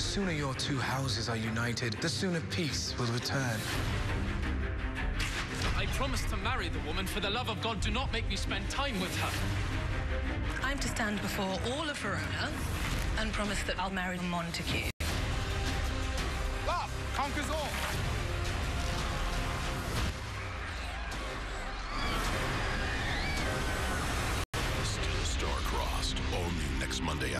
The sooner your two houses are united, the sooner peace will return. I promised to marry the woman. For the love of God, do not make me spend time with her. I'm to stand before all of Verona and promise that I'll marry Montague. Love conquers all. Still star-crossed. All new next Monday.